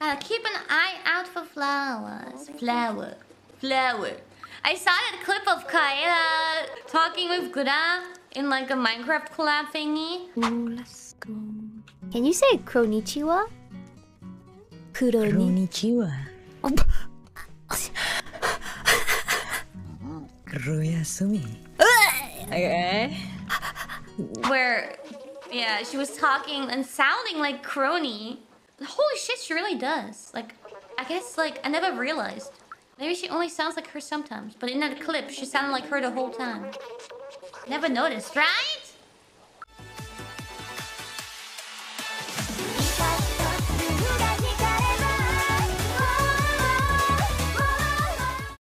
Gotta keep an eye out for flowers. Oh, Flower. Flower. I saw that clip of Kaela talking with Gura in like a Minecraft collab thingy. Ooh, let's go. Can you say Kronichiwa? Kuroni. Konnichiwa. Oh, Royasumi. Okay. Where, yeah, she was talking and sounding like Kronii. She really does. Like, I guess, like, I never realized. Maybe she only sounds like her sometimes, but in that clip, she sounded like her the whole time. Never noticed, right?